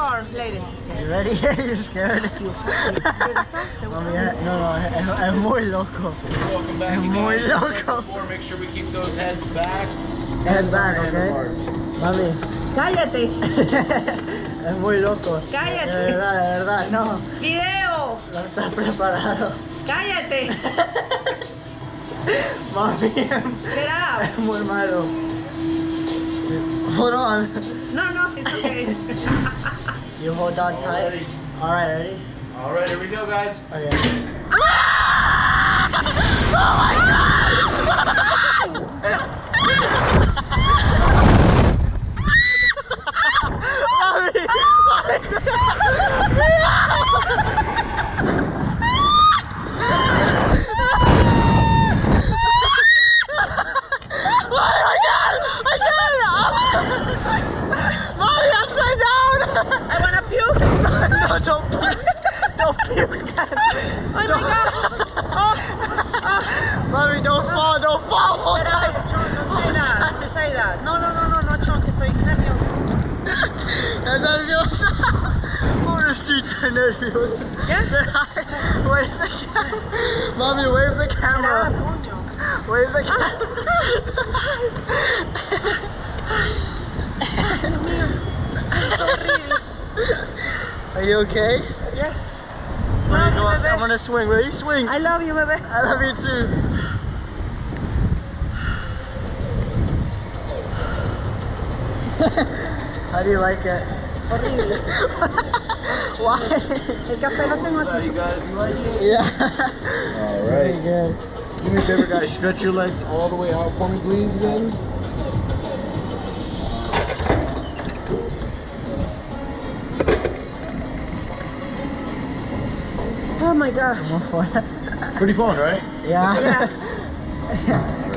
car, lady. You ready? you scared? Mami, eh, no, no, es, es muy loco. Welcome back. Es muy loco. before, Make sure we keep those heads back. Head back, okay? Mami, Cállate. es muy loco. Cállate. De verdad, de verdad, no. Video. No estás preparado. Cállate. Mami, Get es muy malo. Hold on. No, no, it's okay. You hold on tight. Alright, ready? All right, here we go, guys. Okay. Mami, Mommy, upside down! I wanna puke. no, don't puke. Don't puke. again. Oh my gosh. Oh, Oh. Mommy, don't fall, don't fall. Hold Espera, tight. Chon, don't say that. Don't say that. No, no, no, no, no, Chon, que estoy nervioso. Es nerviosa. Pobrecita, nerviosa. ¿Qué? Say hi. Wave the camera. Mommy, wave the camera. Wave the camera. Are you okay? Yes. We're gonna go I'm bebé. gonna swing. Ready? Swing. I love you, bebé. I love you too. How do you like it? Horrible. Why? El café lo tengo aquí. you guys, like it? yeah. All right. Very right. good. Do me a favor, guys. Stretch your legs all the way out for me, please, again. Oh my gosh. More for it. Pretty fun, right? Yeah. Yeah.